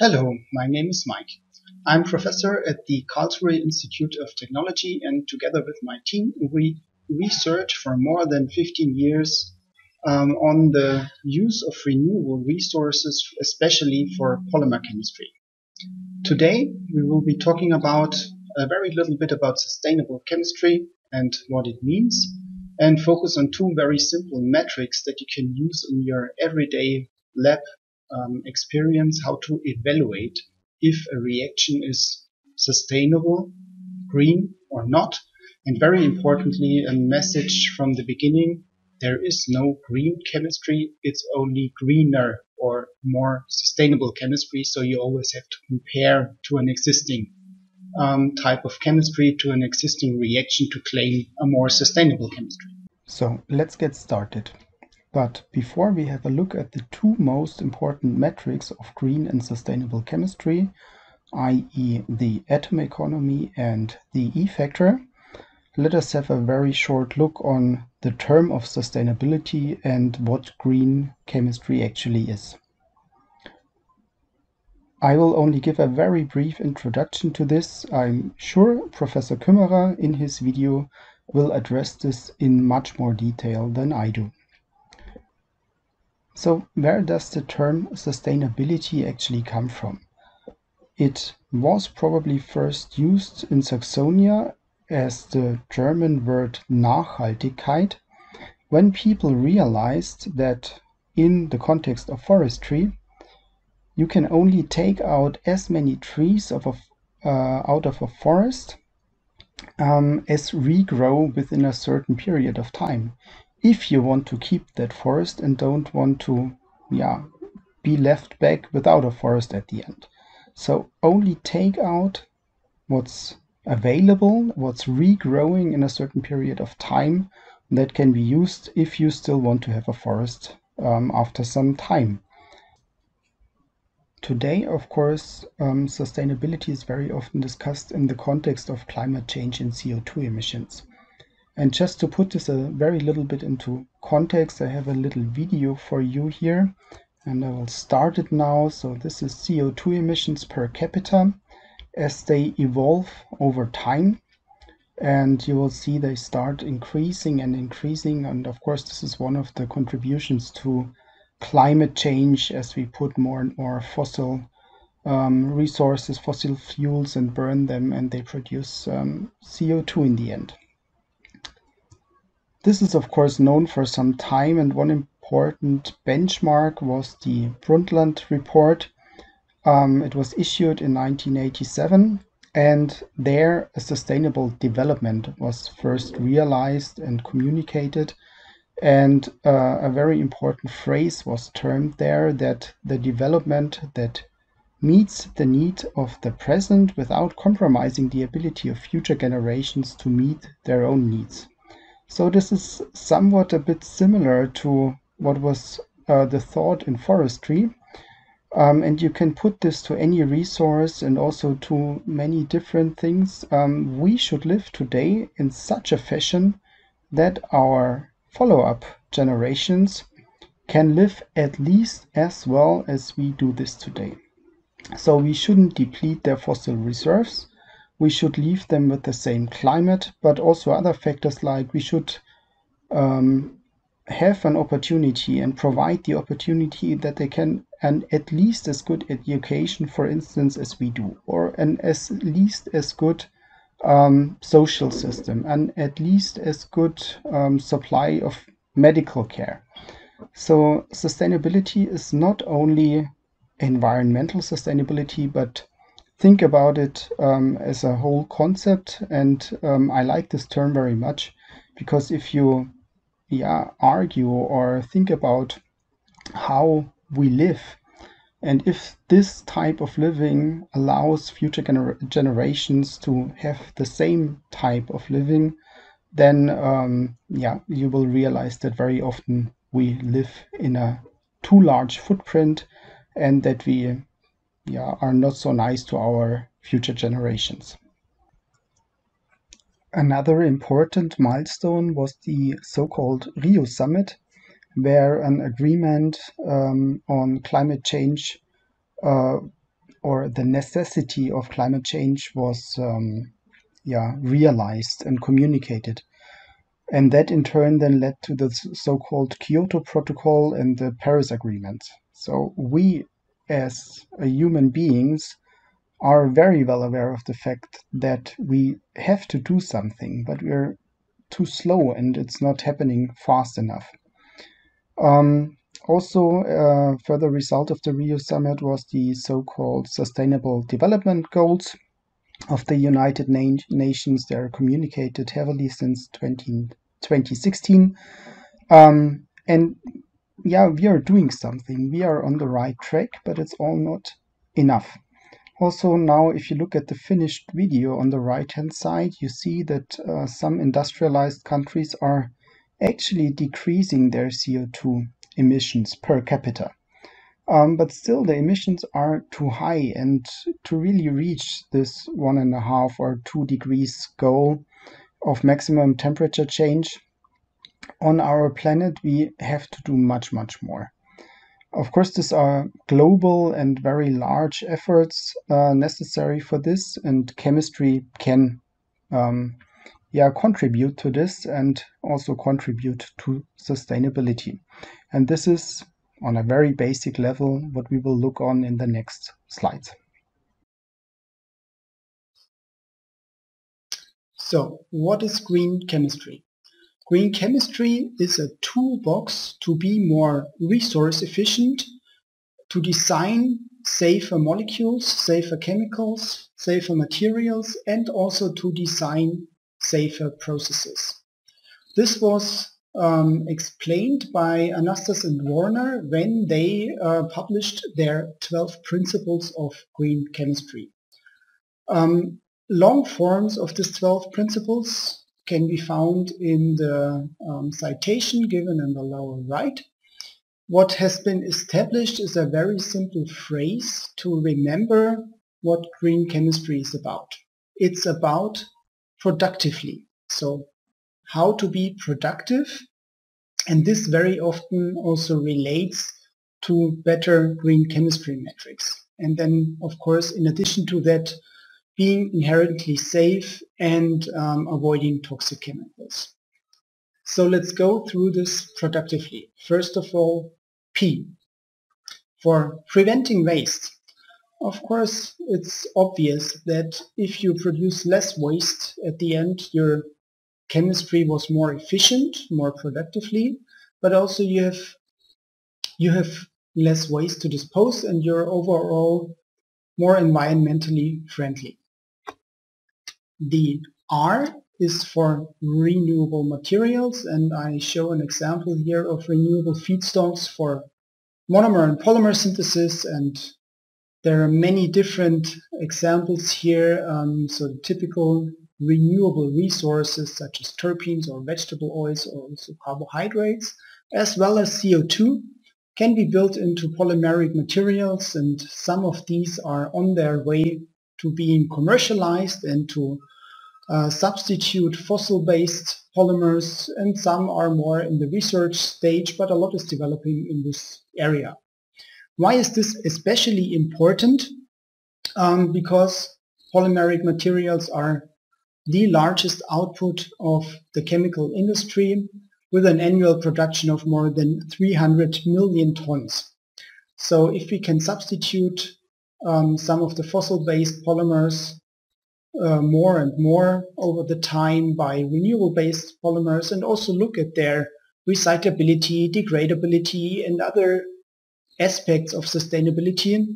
Hello, my name is Mike. I'm professor at the Karlsruhe Institute of Technology and together with my team we research for more than 15 years um, on the use of renewable resources, especially for polymer chemistry. Today we will be talking about a very little bit about sustainable chemistry and what it means and focus on two very simple metrics that you can use in your everyday lab um, experience how to evaluate if a reaction is sustainable, green or not. And very importantly, a message from the beginning, there is no green chemistry, it's only greener or more sustainable chemistry. So you always have to compare to an existing um, type of chemistry to an existing reaction to claim a more sustainable chemistry. So let's get started. But before we have a look at the two most important metrics of green and sustainable chemistry, i.e. the atom economy and the E factor, let us have a very short look on the term of sustainability and what green chemistry actually is. I will only give a very brief introduction to this. I'm sure Professor Kümmerer in his video will address this in much more detail than I do. So where does the term sustainability actually come from? It was probably first used in Saxonia as the German word Nachhaltigkeit when people realized that in the context of forestry you can only take out as many trees of a, uh, out of a forest um, as regrow within a certain period of time. If you want to keep that forest and don't want to, yeah, be left back without a forest at the end. So only take out what's available, what's regrowing in a certain period of time that can be used if you still want to have a forest um, after some time. Today, of course, um, sustainability is very often discussed in the context of climate change and CO2 emissions. And just to put this a very little bit into context, I have a little video for you here and I will start it now. So this is CO2 emissions per capita as they evolve over time. And you will see they start increasing and increasing. And of course, this is one of the contributions to climate change as we put more and more fossil um, resources, fossil fuels, and burn them, and they produce um, CO2 in the end. This is, of course, known for some time, and one important benchmark was the Brundtland report. Um, it was issued in 1987, and there a sustainable development was first realized and communicated and uh, a very important phrase was termed there that the development that meets the need of the present without compromising the ability of future generations to meet their own needs. So this is somewhat a bit similar to what was uh, the thought in forestry. Um, and you can put this to any resource and also to many different things. Um, we should live today in such a fashion that our follow-up generations can live at least as well as we do this today. So we shouldn't deplete their fossil reserves. We should leave them with the same climate, but also other factors like we should um, have an opportunity and provide the opportunity that they can an at least as good education, for instance, as we do, or an as least as good um, social system and at least as good um, supply of medical care. So sustainability is not only environmental sustainability, but think about it um, as a whole concept. And um, I like this term very much because if you yeah, argue or think about how we live and if this type of living allows future gener generations to have the same type of living, then um, yeah, you will realize that very often we live in a too large footprint and that we yeah, are not so nice to our future generations. Another important milestone was the so-called Rio Summit, where an agreement um, on climate change uh, or the necessity of climate change was um, yeah realized and communicated and that in turn then led to the so-called Kyoto Protocol and the Paris Agreement. So we as human beings are very well aware of the fact that we have to do something, but we're too slow and it's not happening fast enough. Um, also, a uh, further result of the Rio summit was the so-called Sustainable Development Goals of the United Na Nations. They are communicated heavily since 20, 2016. Um, and yeah, we are doing something. We are on the right track, but it's all not enough. Also now, if you look at the finished video on the right hand side, you see that uh, some industrialized countries are actually decreasing their CO2 emissions per capita. Um, but still, the emissions are too high, and to really reach this one and a half or two degrees goal of maximum temperature change on our planet, we have to do much, much more. Of course, these are global and very large efforts uh, necessary for this, and chemistry can um, yeah, contribute to this and also contribute to sustainability. And this is on a very basic level what we will look on in the next slides. So, what is green chemistry? Green chemistry is a toolbox to be more resource efficient, to design safer molecules, safer chemicals, safer materials, and also to design safer processes. This was um, explained by Anastas and Warner when they uh, published their 12 principles of green chemistry. Um, long forms of these 12 principles can be found in the um, citation given in the lower right. What has been established is a very simple phrase to remember what green chemistry is about. It's about productively. So how to be productive. And this very often also relates to better green chemistry metrics. And then, of course, in addition to that, being inherently safe and um, avoiding toxic chemicals. So let's go through this productively. First of all, P. For preventing waste. Of course, it's obvious that if you produce less waste at the end, your chemistry was more efficient, more productively, but also you have you have less waste to dispose and you're overall more environmentally friendly. The R is for renewable materials and I show an example here of renewable feedstocks for monomer and polymer synthesis and there are many different examples here. Um, so typical renewable resources such as terpenes or vegetable oils or also carbohydrates as well as CO2 can be built into polymeric materials and some of these are on their way to being commercialized and to uh, substitute fossil-based polymers and some are more in the research stage but a lot is developing in this area. Why is this especially important? Um, because polymeric materials are the largest output of the chemical industry with an annual production of more than 300 million tons. So if we can substitute um, some of the fossil-based polymers uh, more and more over the time by renewable-based polymers and also look at their recyclability, degradability and other aspects of sustainability,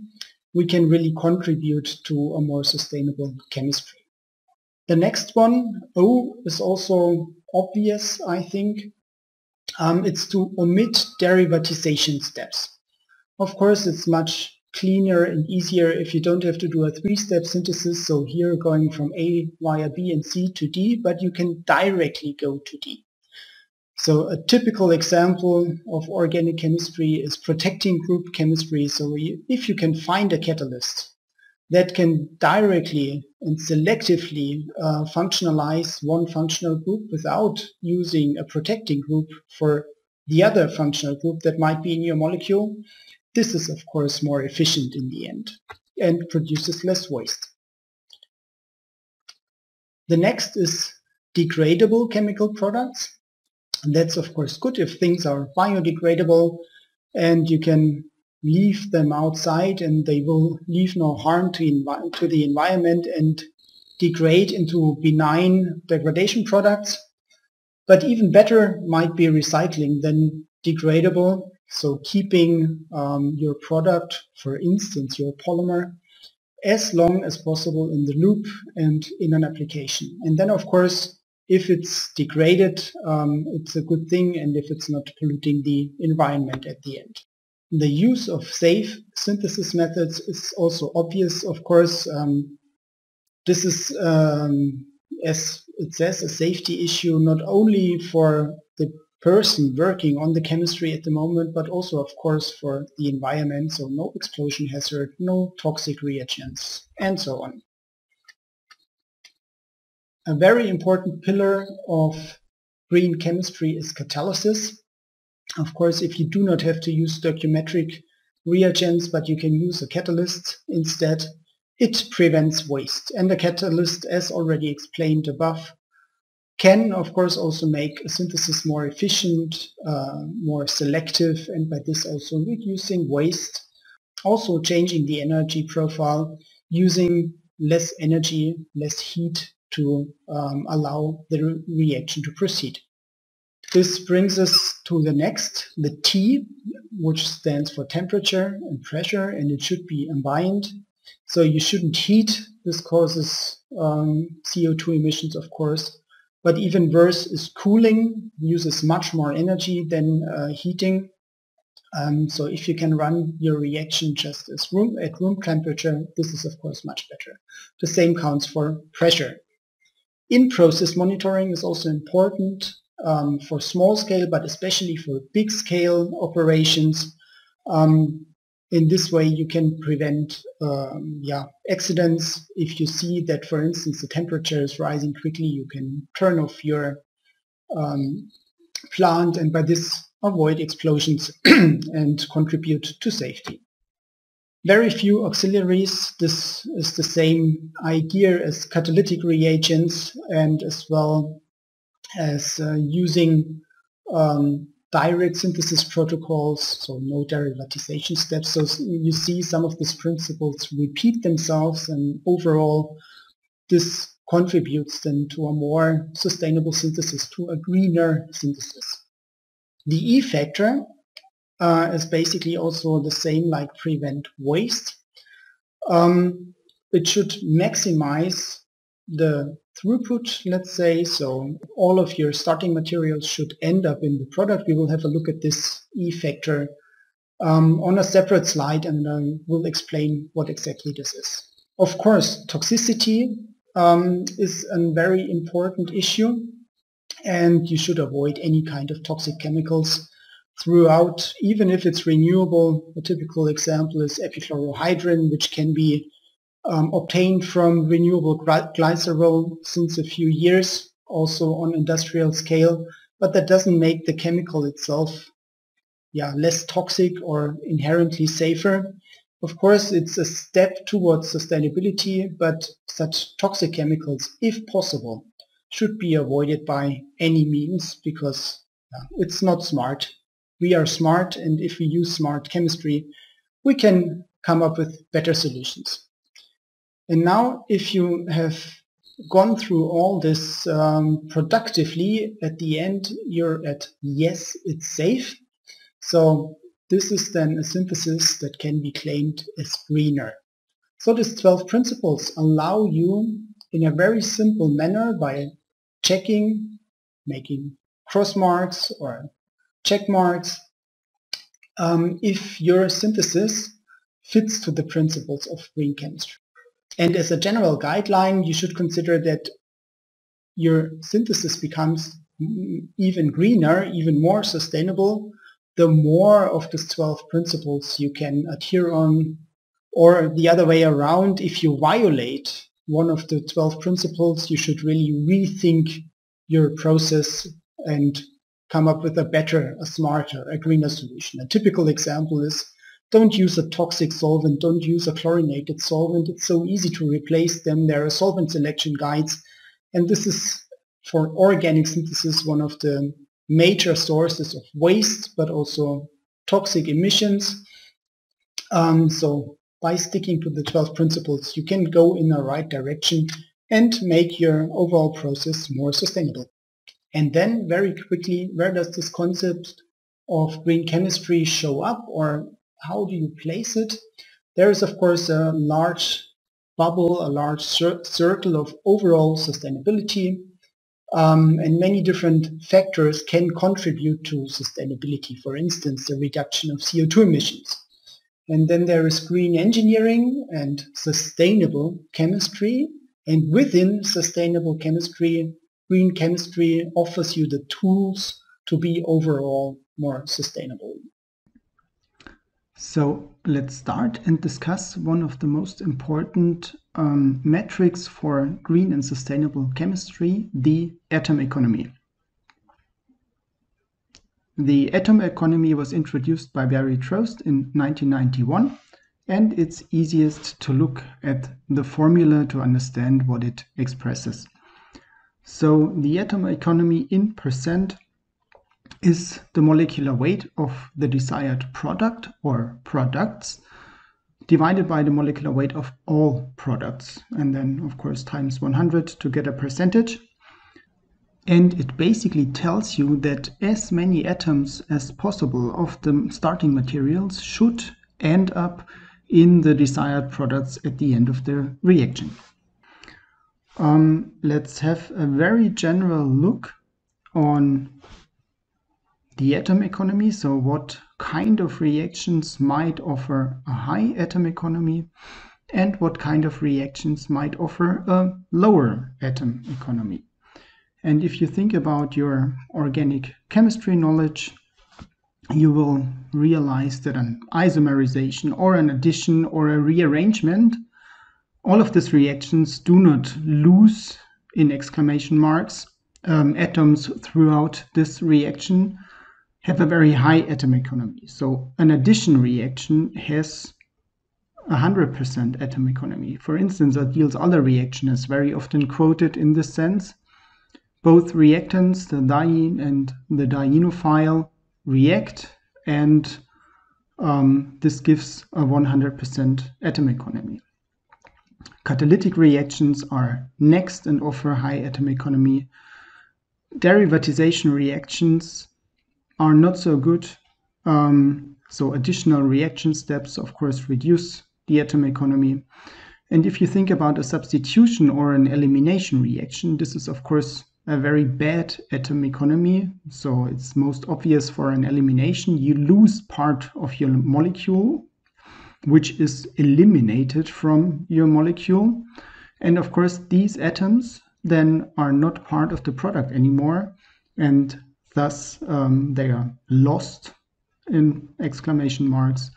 we can really contribute to a more sustainable chemistry. The next one, O, is also obvious, I think. Um, it's to omit derivatization steps. Of course, it's much cleaner and easier if you don't have to do a three-step synthesis. So here going from A via B and C to D, but you can directly go to D. So a typical example of organic chemistry is protecting group chemistry. So if you can find a catalyst that can directly and selectively uh, functionalize one functional group without using a protecting group for the other functional group that might be in your molecule, this is of course more efficient in the end. and produces less waste. The next is degradable chemical products. And that's of course good if things are biodegradable and you can leave them outside and they will leave no harm to, to the environment and degrade into benign degradation products. But even better might be recycling than degradable. So keeping um, your product, for instance, your polymer, as long as possible in the loop and in an application. And then, of course, if it's degraded, um, it's a good thing, and if it's not polluting the environment at the end. The use of safe synthesis methods is also obvious, of course. Um, this is, um, as it says, a safety issue not only for person working on the chemistry at the moment, but also, of course, for the environment. So no explosion hazard, no toxic reagents, and so on. A very important pillar of green chemistry is catalysis. Of course, if you do not have to use stoichiometric reagents, but you can use a catalyst instead, it prevents waste. And the catalyst, as already explained above, can of course also make a synthesis more efficient, uh, more selective, and by this also reducing waste. Also changing the energy profile, using less energy, less heat to um, allow the re reaction to proceed. This brings us to the next, the T, which stands for temperature and pressure, and it should be ambient. So you shouldn't heat. This causes um, CO2 emissions, of course. But even worse is cooling, uses much more energy than uh, heating. Um, so if you can run your reaction just as room at room temperature, this is of course much better. The same counts for pressure. In-process monitoring is also important um, for small scale, but especially for big scale operations. Um, in this way you can prevent um, yeah, accidents. If you see that, for instance, the temperature is rising quickly, you can turn off your um, plant and by this avoid explosions and contribute to safety. Very few auxiliaries. This is the same idea as catalytic reagents and as well as uh, using um, direct synthesis protocols, so no derivatization steps. So you see some of these principles repeat themselves and overall this contributes then to a more sustainable synthesis, to a greener synthesis. The E factor uh, is basically also the same like prevent waste. Um, it should maximize the throughput, let's say. So all of your starting materials should end up in the product. We will have a look at this E factor um, on a separate slide and I will explain what exactly this is. Of course, toxicity um, is a very important issue and you should avoid any kind of toxic chemicals throughout, even if it's renewable. A typical example is epichlorohydrin, which can be um, obtained from renewable glycerol since a few years, also on industrial scale, but that doesn't make the chemical itself yeah, less toxic or inherently safer. Of course, it's a step towards sustainability, but such toxic chemicals, if possible, should be avoided by any means because yeah, it's not smart. We are smart, and if we use smart chemistry, we can come up with better solutions. And now if you have gone through all this um, productively, at the end you're at yes, it's safe. So this is then a synthesis that can be claimed as greener. So these 12 principles allow you in a very simple manner by checking, making cross marks or check marks, um, if your synthesis fits to the principles of green chemistry. And as a general guideline, you should consider that your synthesis becomes even greener, even more sustainable, the more of these 12 principles you can adhere on. Or the other way around, if you violate one of the 12 principles, you should really rethink your process and come up with a better, a smarter, a greener solution. A typical example is don't use a toxic solvent, don't use a chlorinated solvent. It's so easy to replace them. There are solvent selection guides. And this is for organic synthesis one of the major sources of waste, but also toxic emissions. Um, so by sticking to the 12 principles, you can go in the right direction and make your overall process more sustainable. And then very quickly, where does this concept of green chemistry show up or how do you place it? There is of course a large bubble, a large cir circle of overall sustainability um, and many different factors can contribute to sustainability. For instance, the reduction of CO2 emissions. And then there is green engineering and sustainable chemistry. And within sustainable chemistry, green chemistry offers you the tools to be overall more sustainable. So let's start and discuss one of the most important um, metrics for green and sustainable chemistry, the atom economy. The atom economy was introduced by Barry Trost in 1991 and it's easiest to look at the formula to understand what it expresses. So the atom economy in percent is the molecular weight of the desired product or products divided by the molecular weight of all products and then of course times 100 to get a percentage and it basically tells you that as many atoms as possible of the starting materials should end up in the desired products at the end of the reaction. Um, let's have a very general look on the atom economy. So what kind of reactions might offer a high atom economy and what kind of reactions might offer a lower atom economy. And if you think about your organic chemistry knowledge, you will realize that an isomerization or an addition or a rearrangement, all of these reactions do not lose in exclamation marks um, atoms throughout this reaction, have a very high atom economy. So an addition reaction has 100% atom economy. For instance, a Diels-Alder reaction is very often quoted in this sense. Both reactants, the diene and the dienophile, react and um, this gives a 100% atom economy. Catalytic reactions are next and offer high atom economy. Derivatization reactions are not so good. Um, so additional reaction steps, of course, reduce the atom economy. And if you think about a substitution or an elimination reaction, this is, of course, a very bad atom economy. So it's most obvious for an elimination. You lose part of your molecule, which is eliminated from your molecule. And of course, these atoms then are not part of the product anymore. And Thus, um, they are lost in exclamation marks,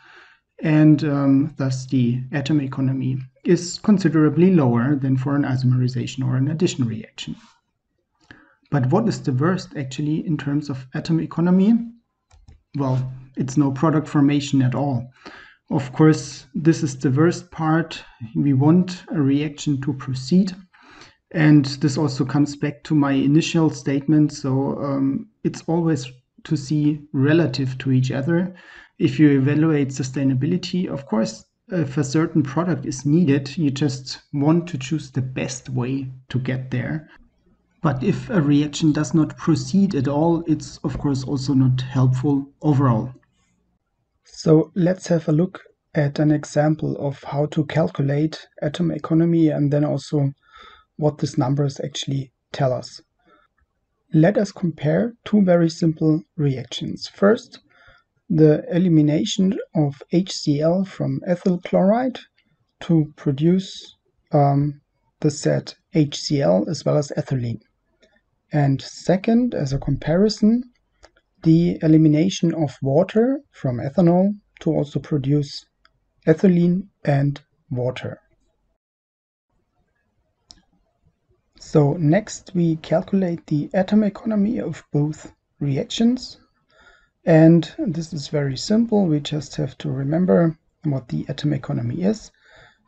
and um, thus the atom economy is considerably lower than for an isomerization or an addition reaction. But what is the worst actually in terms of atom economy? Well, it's no product formation at all. Of course, this is the worst part. We want a reaction to proceed and this also comes back to my initial statement. So um, it's always to see relative to each other. If you evaluate sustainability, of course, if a certain product is needed, you just want to choose the best way to get there. But if a reaction does not proceed at all, it's of course also not helpful overall. So let's have a look at an example of how to calculate atom economy and then also what these numbers actually tell us. Let us compare two very simple reactions. First, the elimination of HCl from ethyl chloride to produce um, the set HCl as well as ethylene. And second, as a comparison, the elimination of water from ethanol to also produce ethylene and water. So next we calculate the atom economy of both reactions. And this is very simple. We just have to remember what the atom economy is.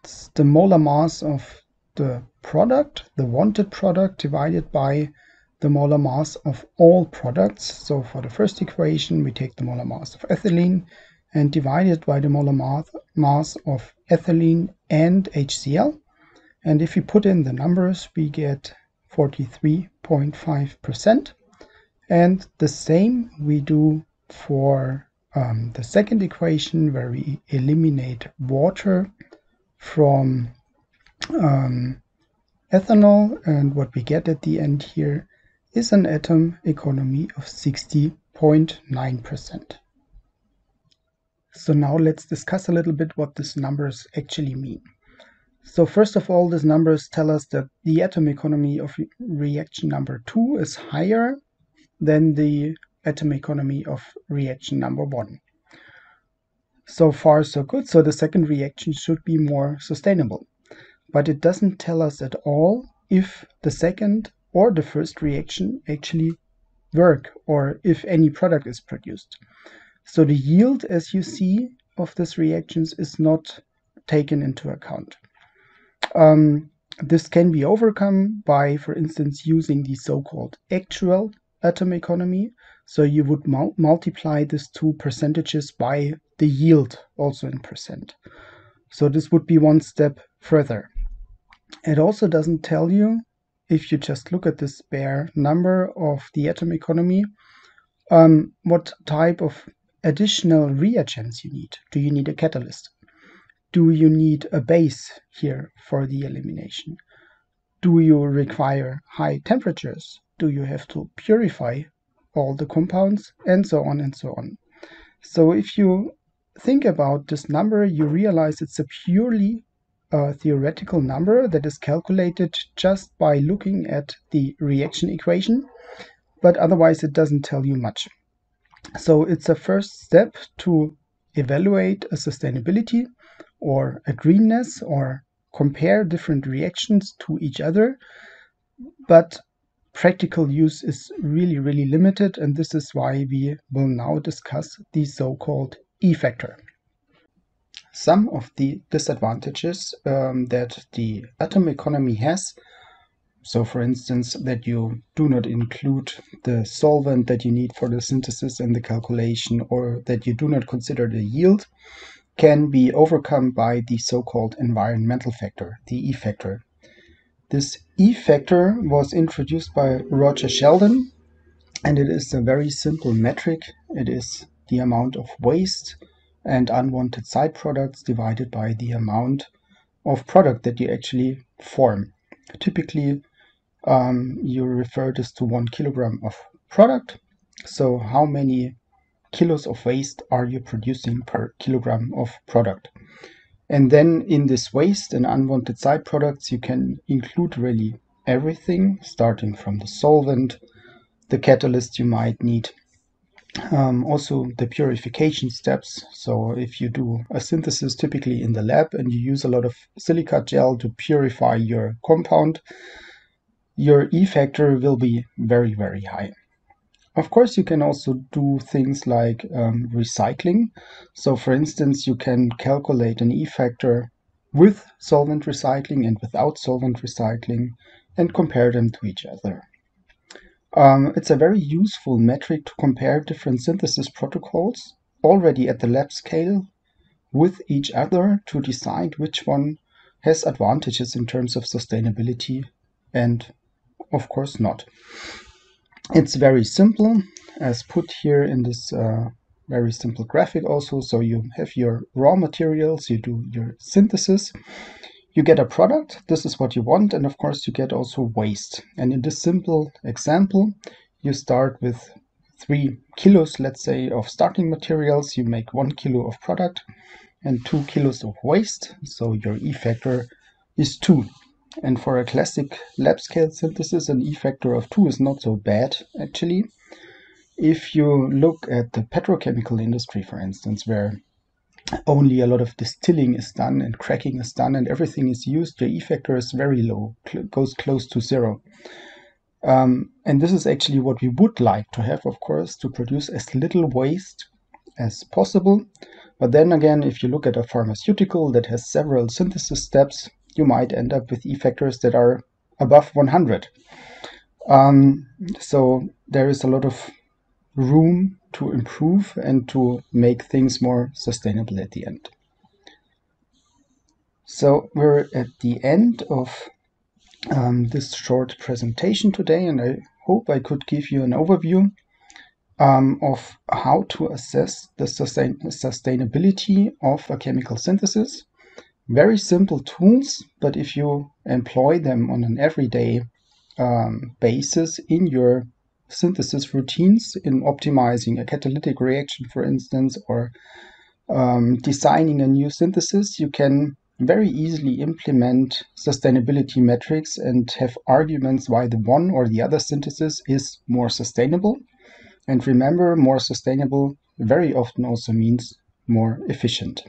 It's the molar mass of the product, the wanted product, divided by the molar mass of all products. So for the first equation, we take the molar mass of ethylene and divide it by the molar mass of ethylene and HCl. And if we put in the numbers, we get 43.5%. And the same we do for um, the second equation where we eliminate water from um, ethanol and what we get at the end here is an atom economy of 60.9%. So now let's discuss a little bit what these numbers actually mean. So first of all, these numbers tell us that the atom economy of reaction number two is higher than the atom economy of reaction number one. So far, so good. So the second reaction should be more sustainable. But it doesn't tell us at all if the second or the first reaction actually work or if any product is produced. So the yield, as you see, of these reactions is not taken into account. Um, this can be overcome by, for instance, using the so-called actual atom economy. So you would mul multiply these two percentages by the yield also in percent. So this would be one step further. It also doesn't tell you, if you just look at this bare number of the atom economy, um, what type of additional reagents you need. Do you need a catalyst? Do you need a base here for the elimination? Do you require high temperatures? Do you have to purify all the compounds? And so on and so on. So if you think about this number, you realize it's a purely uh, theoretical number that is calculated just by looking at the reaction equation, but otherwise it doesn't tell you much. So it's a first step to evaluate a sustainability or a greenness or compare different reactions to each other. But practical use is really, really limited, and this is why we will now discuss the so-called E-factor. Some of the disadvantages um, that the atom economy has so for instance, that you do not include the solvent that you need for the synthesis and the calculation, or that you do not consider the yield, can be overcome by the so-called environmental factor, the E factor. This E factor was introduced by Roger Sheldon, and it is a very simple metric. It is the amount of waste and unwanted side products divided by the amount of product that you actually form. Typically, um, you refer this to one kilogram of product. So how many kilos of waste are you producing per kilogram of product? And then in this waste and unwanted side products, you can include really everything, starting from the solvent, the catalyst you might need, um, also the purification steps. So if you do a synthesis typically in the lab and you use a lot of silica gel to purify your compound, your E factor will be very, very high. Of course, you can also do things like um, recycling. So for instance, you can calculate an E factor with solvent recycling and without solvent recycling and compare them to each other. Um, it's a very useful metric to compare different synthesis protocols already at the lab scale with each other to decide which one has advantages in terms of sustainability and of course not. It's very simple, as put here in this uh, very simple graphic also. So you have your raw materials, you do your synthesis, you get a product, this is what you want, and of course you get also waste. And in this simple example, you start with three kilos, let's say, of starting materials, you make one kilo of product and two kilos of waste. So your E factor is two. And for a classic lab scale synthesis, an E factor of 2 is not so bad, actually. If you look at the petrochemical industry, for instance, where only a lot of distilling is done and cracking is done and everything is used, your E factor is very low, cl goes close to zero. Um, and this is actually what we would like to have, of course, to produce as little waste as possible. But then again, if you look at a pharmaceutical that has several synthesis steps, you might end up with E factors that are above 100. Um, so there is a lot of room to improve and to make things more sustainable at the end. So we're at the end of um, this short presentation today, and I hope I could give you an overview um, of how to assess the sustain sustainability of a chemical synthesis. Very simple tools, but if you employ them on an everyday um, basis in your synthesis routines, in optimizing a catalytic reaction, for instance, or um, designing a new synthesis, you can very easily implement sustainability metrics and have arguments why the one or the other synthesis is more sustainable. And remember, more sustainable very often also means more efficient.